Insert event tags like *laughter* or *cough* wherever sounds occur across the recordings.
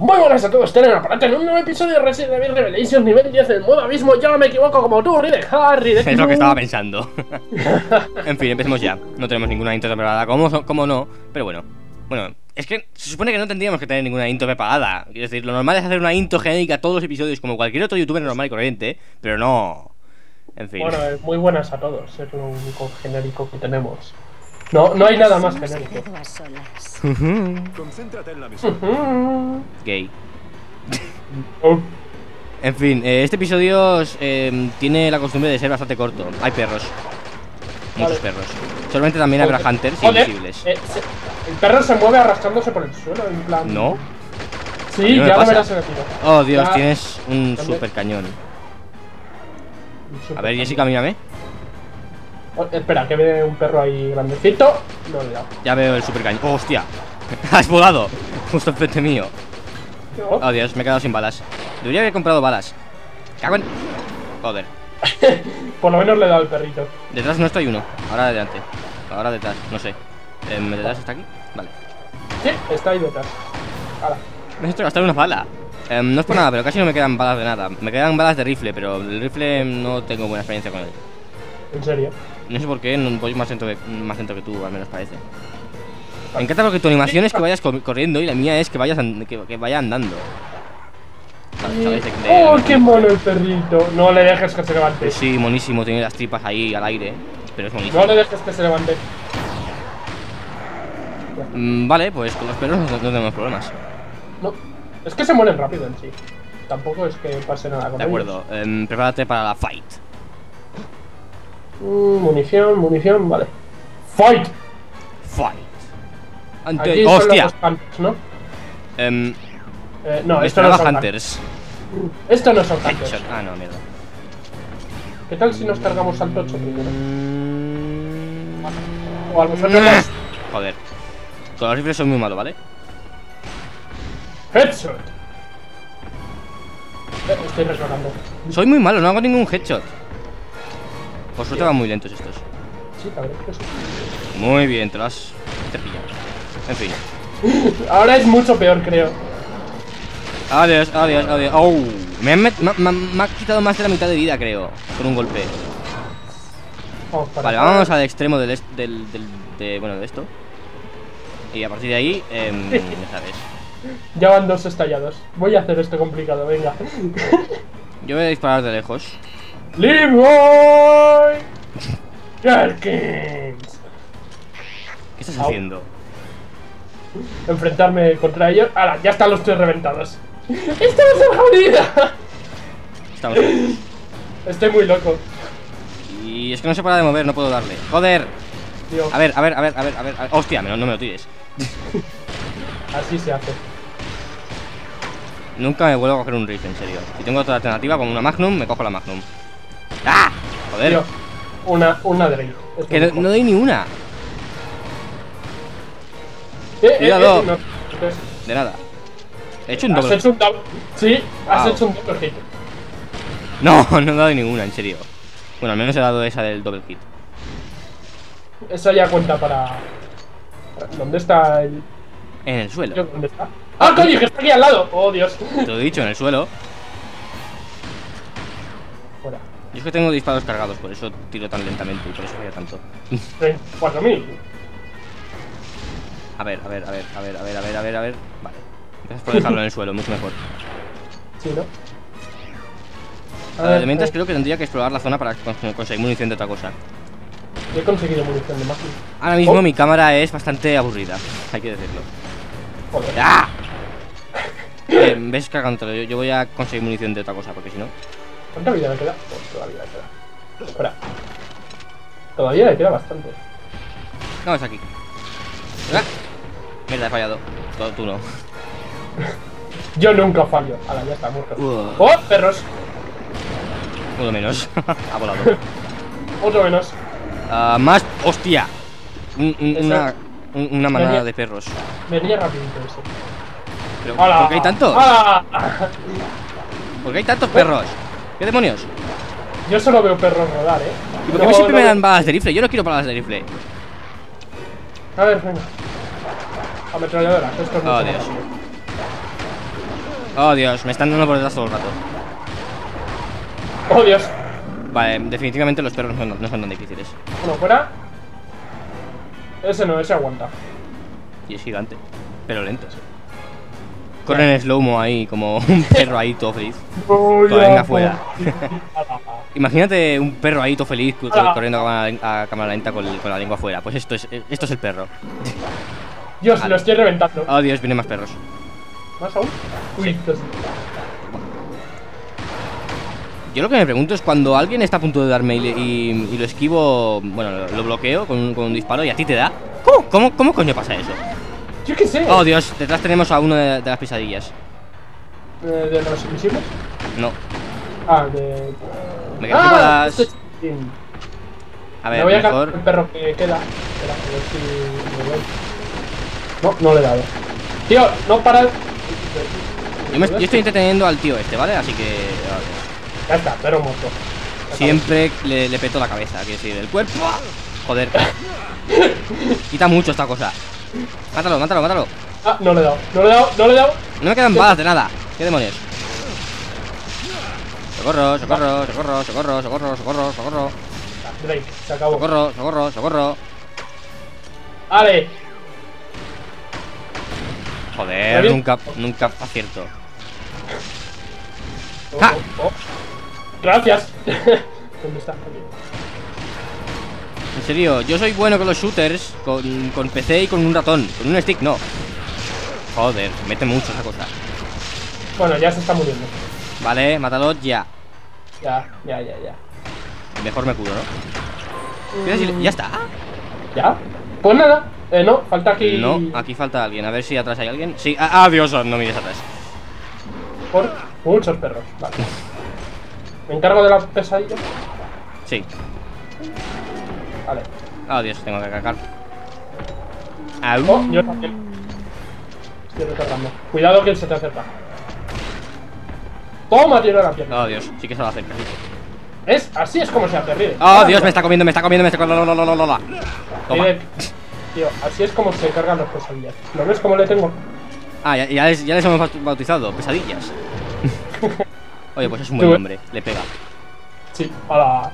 Muy buenas a todos, Tener aparato en un nuevo episodio de Resident Evil Revelations nivel 10 del modo abismo. Ya no me equivoco como tú, Ride Harry. *laughs* Es lo que estaba pensando. en fin, empecemos ya. No tenemos ninguna intro preparada, como, como no, pero bueno. Bueno, es que se supone que no tendríamos que tener ninguna intro preparada. Quiero decir, lo normal es hacer una intro genérica a todos los episodios, como cualquier otro youtuber normal y corriente, pero no. En fin. Bueno, eh, muy buenas a todos, es lo único genérico que tenemos. No, no hay nada más genérico. Concéntrate en la misión. Gay. Oh, En fin, eh, este episodio eh, tiene la costumbre de ser bastante corto. Hay perros. Muchos Vale. perros. Solamente también habrá hunters Joder, invisibles. eh, se- el perro se mueve arrastrándose por el suelo, en plan. ¿No? Sí, ¿No me ya lo verás en el tiro. Oh, Dios, Ya- tienes un ¿Dónde? super cañón. Un super A ver. Jessica, mírame. Oh, espera, que ve un perro ahí grandecito. Le he dado. Ya veo el super cañón. ¡Oh, hostia! *laughs* ¡Has volado! Justo enfrente mío. No. Oh, Dios, me he quedado sin balas. Debería haber comprado balas. Cago en. Joder. *laughs* Por lo menos le he dado al perrito. Detrás nuestro hay uno. Ahora adelante. Ahora detrás, no sé. Em, ¿Detrás está aquí? Vale. Sí, está ahí detrás. Hala. Me he hecho gastar una bala. Em, no es por nada, pero casi no me quedan balas de nada. Me quedan balas de rifle, pero el rifle no tengo buena experiencia con él. En serio. No sé por qué, no voy más lento que, más lento que tú, al menos parece. Me encanta porque tu animación es que vayas co- corriendo y la mía es que vayas que, que vaya andando. ¿Sabes? ¿Sabes? De- de- ¡Oh, qué mono el perrito! No le dejes que se levante. Sí, monísimo, tiene las tripas ahí al aire, pero es monísimo. No le dejes que se levante. Mm, vale, pues con los perros no, no tenemos problemas. No. Es que se mueren rápido en sí. Tampoco es que pase nada con De acuerdo, em, prepárate para la fight. Mm, munición, munición, vale. ¡Fight! Fight. Ante Aquí son ¡Hostia! los Hunters, ¿no? Em, Eh, no, me esto no son Hunters. Hunters. Esto no son Hunters. Headshot. Ah, no, mierda. ¿Qué tal si nos cargamos al tocho primero? Mm, O a vosotros dos. Joder. Con los rifles soy muy malo, ¿vale? ¡Headshot! Eh, estoy resbalando. Soy muy malo, no hago ningún headshot. Por suerte van muy lentos estos. Sí, la verdad es que sí. Muy bien, te lo has cepillado. En fin. Ahora es mucho peor, creo. Adiós, adiós, adiós. Oh, me, han me, me- me ha quitado más de la mitad de vida, creo. Con un golpe. Vale, vamos al extremo del, del, del- de, bueno, de esto. Y a partir de ahí, *laughs* ya sabes. Ya van dos estallados. Voy a hacer esto complicado, venga. Yo voy a disparar de lejos. ¡Leroy! Jerkins. ¿Qué estás haciendo? Enfrentarme contra ellos. ¡Hala! Ya están los tres reventados. ¡Estamos en jodida! Estamos locos. Estoy muy loco. Y es que no se para de mover, no puedo darle. ¡Joder! A ver, a ver, a ver, a ver, a ver. Hostia, lo- no me lo tires. así se hace. Nunca me vuelvo a coger un rifle, en serio. Si tengo otra alternativa como una Magnum, me cojo la Magnum. ¡Ah! Joder. Tío, una, una Drake. Es que no, doy ni una. Eh, eh, Cuidado. eh, no. De nada. He hecho un Has doble. hecho un double. Sí, has Wow. hecho un double hit. No, *laughs* no he dado ninguna, en serio. Bueno, al menos he dado esa del double hit. Eso ya cuenta para. ¿Dónde está el.? En el suelo. ¿Dónde está? ¡Ah, coño! Que está aquí al lado. ¡Oh, Dios! Te lo he dicho, en el suelo. Yo es que tengo disparos cargados, por eso tiro tan lentamente y por eso falla tanto. 4.000. A ver, a ver, a ver, a ver, a ver, a ver, a ver, a ver. Vale. Gracias por dejarlo en el suelo, mucho mejor. Sí, ¿no? Eh, de mientras eh, creo que tendría que explorar la zona para cons- conseguir munición de otra cosa. He conseguido munición de máquina. Ahora mismo Oh. mi cámara es bastante aburrida, hay que decirlo. Joder. ¡Ah! Eh, ves cargándolo, yo, yo voy a conseguir munición de otra cosa, porque si no. ¿Cuánta vida le queda? Oh, todavía le queda. Espera. Todavía le queda bastante. No, es aquí. Mierda, he fallado. Tú, tú no. *laughs* Yo nunca fallo. Ahora ya está muerto. Uh. ¡Oh, perros! Uno menos. *laughs* ha volado. *laughs* Otro menos. Ah, más. ¡Hostia! Un- un- Esa- una, un- una manada Venía- de perros. Venía rapidito. Pero, ¡Hala! ¿Por qué hay tantos? ¡Hala! ¿Por qué hay tantos perros? ¿Qué demonios? Yo solo veo perros rodar, eh. ¿Y por qué No, siempre no me dan balas de rifle? Yo no quiero balas de rifle. A ver, venga. Ametralladoras, esto es Oh, Dios. rápido. Oh, Dios, me están dando por detrás todo el rato. ¡Oh, Dios! Vale, definitivamente los perros no, no son tan difíciles. Bueno, fuera. Ese no, ese aguanta. Y es gigante, pero lento. Corren en slow-mo ahí, como un *laughs* perro ahí todo feliz. Voy venga, a fuera. por- *laughs* Imagínate un perro ahí todo feliz corriendo a cámara, lenta con, con la lengua afuera. Pues esto es, esto es el perro. *laughs* Dios, Vale. lo estoy reventando. Oh, Dios, vienen más perros. ¿Más aún? Uy, Dios. Yo lo que me pregunto es cuando alguien está a punto de darme y, y- y lo esquivo, bueno, lo, lo bloqueo con, un- con un disparo y a ti te da. ¿Cómo, cómo, cómo coño pasa eso? Yo qué sé. Oh, Dios, detrás tenemos a uno de, de las pesadillas. Eh, ¿De los invisibles? No, Ah, de. me quedo ah, este. A Me ver, voy a cargar mejor. el perro que queda. Espera, a ver si me doy. No, no le he dado. Tío, no para. Yo, me- yo estoy entreteniendo al tío este, ¿vale? Así que. Ya está, perro muerto. Siempre le, le peto la cabeza, quiero decir, el cuerpo. Joder. *laughs* Quita mucho esta cosa. Mátalo, mátalo, mátalo. Ah, no le he dado. No le he dado, no le he dado. No me quedan balas de nada. ¿Qué demonios? Socorro, socorro, socorro, socorro, socorro, socorro, socorro, Ah, Drake, se acabó. socorro, socorro, socorro. Ale. Joder, nunca, nunca acierto. Oh, oh, oh. Gracias. *laughs* ¿Dónde está? Aquí. En serio, yo soy bueno con los shooters, con, con PC y con un ratón. Con un stick no. Joder, mete mucho esa cosa. Bueno, ya se está muriendo. Vale, mátalo ya. Ya, ya, ya, ya. Mejor me curo, ¿no? ¿Qué decir? ¿Ya está? ¿Ya? Pues nada. Eh, no, falta aquí. No, aquí falta alguien. A ver si atrás hay alguien. Sí, ah, ah, Dios, no mires atrás. Por muchos perros. Vale. *laughs* Me encargo de la pesadilla. Sí. Vale. Ah, Dios, tengo que cagar. Au. Oh, yo también. Estoy recargando. Cuidado que él se te acerca. Toma, tiro la pierna. Oh, Dios, sí que se va a hacer. casi. ¿Es? Así es como se hace, Ride. Oh, Dios, me está comiendo, me está comiendo, me está comiendo. la, la, la, la. Toma. Tío, así es como se cargan las pesadillas. ¿Lo ves cómo le tengo? Ah, ya, ya les, ya les hemos baut- bautizado. Pesadillas. *laughs* Oye, pues es un buen nombre. Le pega. Sí, hola.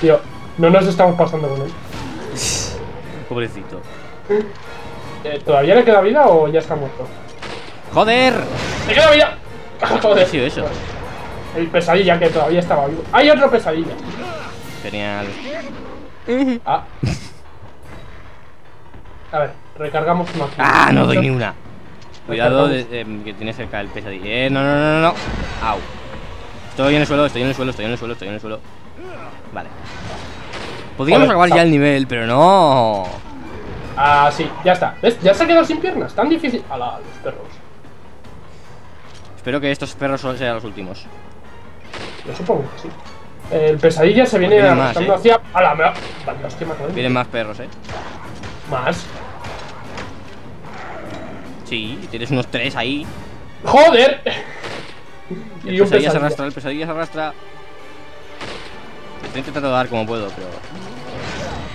Tío, no nos estamos pasando con él. Pobrecito. Eh, ¿Todavía le queda vida o ya está muerto? ¡Joder! ¡Le queda vida! Joder. *laughs* ¿Qué ha sido eso? El pesadilla que todavía estaba vivo. ¡Hay otro pesadilla! Genial. Ah. A ver, recargamos una. ¡Ah! No doy ni una. Cuidado de, de- que tiene cerca el pesadilla. Eh, no, no, no, no, no. Au. Estoy en el suelo, estoy en el suelo, estoy en el suelo, estoy en el suelo. Vale. Podríamos Joder, acabar ya el nivel, pero no. Ah, sí, ya está. ¿Ves? Ya se ha quedado sin piernas. Tan difícil. ¡Hala, los perros! Espero que estos perros solo sean los últimos. Yo supongo que sí. El pesadilla se viene Vienen más, arrastrando ¿eh? hacia. ¡Hala, me. Vale, hostia, me Vienen más perros, eh. Más. Sí, tienes unos tres ahí. ¡Joder! *laughs* El y un pesadilla se pesadilla. arrastra, el pesadilla se arrastra. Estoy intentando dar como puedo, pero.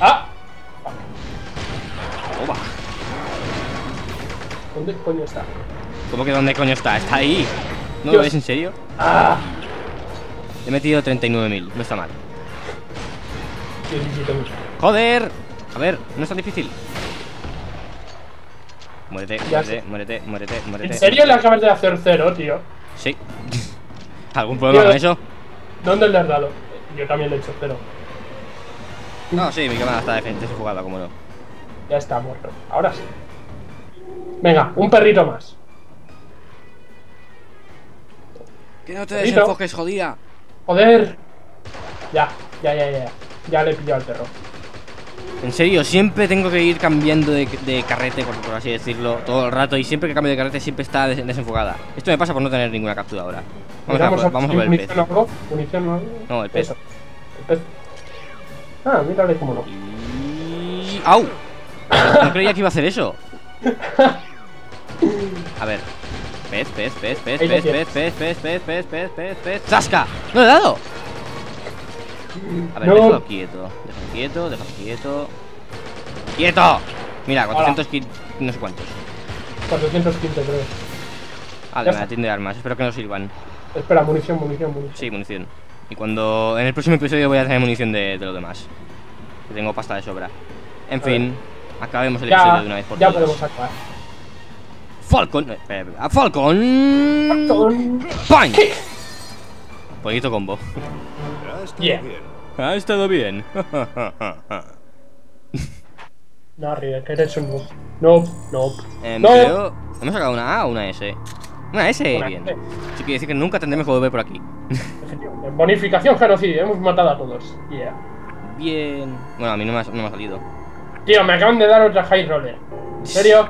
¡Ah! Toma. ¿Dónde coño está? ¿Cómo que dónde coño está? Está ahí. ¿No lo ves en serio? ¡Ah! He metido 39.000, no está mal. ¡Joder! A ver, no es tan difícil. Muérete, muérete, muérete, muérete, muérete. ¿En serio le acabas de hacer cero, tío? Sí. *laughs* ¿Algún problema Tío. con eso? ¿Dónde le has dado? Yo también le he hecho cero. No, sí, mi cámara está defen- desfocada, como no. Ya está muerto. Ahora sí. Venga, un perrito más. Que no te Perrito. desenfoques, jodida. Joder. Ya, ya, ya, ya. Ya le he pillado al perro. En serio, siempre tengo que ir cambiando de, de carrete, por, por así decirlo, todo el rato. Y siempre que cambio de carrete, siempre está des- desenfocada. Esto me pasa por no tener ninguna captura ahora. Vamos a, vamos por el pez. munición o algo. Munición o algo. No, el pez. Eso. El pez. Ah, mírale cómo no. Y... ¡Au! No creía que iba a hacer eso. *laughs* A ver. Pez, pez, pez, pez, pez, pez, pez, pez, pez, pez, pez, pez, pez. ¡Zasca! ¡No le he dado! A ver, No. déjalo quieto. Déjalo quieto, déjalo quieto. ¡Quieto! Mira, 400 kil... no sé cuántos. 415, creo. Vale, Ya me está. atiende armas. Espero que no sirvan. Espera, munición, munición, munición. Sí, munición. Y cuando. En el próximo episodio voy a tener munición de, de lo demás. Que tengo pasta de sobra. En fin, acabemos el episodio Ya, de una vez por ya todas. podemos acabar. Falcon. eh, Falcon. Con- Punch. Bonito combo. Ha estado Yeah. bien. Ha estado bien. No, River, que eres un noob. Noob, noob. Em, No. creo. ¿Hemos sacado una A o una S? Una S, Una bien. Eso quiere decir que nunca tendremos que volver por aquí. Bonificación genocidio, hemos matado a todos. Yeah. Bien. Bueno, a mí no me ha, no me ha salido. Tío, me acaban de dar otra high roller. ¿En serio?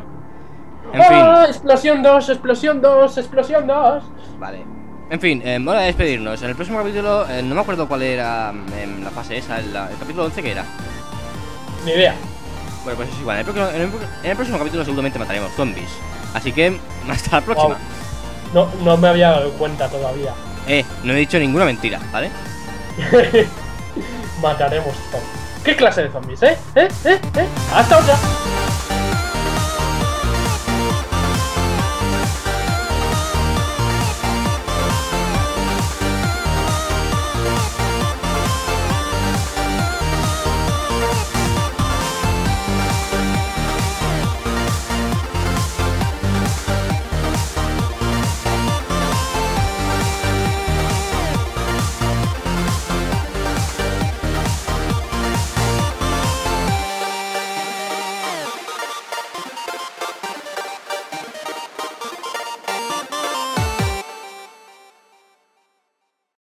En ¡Ah! fin. Explosión 2, explosión 2, explosión 2. Vale. En fin, eh, hora de despedirnos. En el próximo capítulo, eh, no me acuerdo cuál era em, la fase esa, el, el capítulo 11 que era. Ni idea. Bueno, pues es igual. En el, próximo, en el- en el próximo capítulo seguramente mataremos zombies. Así que, *laughs* hasta la próxima. No, no me había dado cuenta todavía. Eh, no he dicho ninguna mentira, ¿vale? *laughs* Mataremos zombies. ¿Qué clase de zombies, eh? ¿Eh? ¿Eh? ¿Eh? ¡Hasta otra!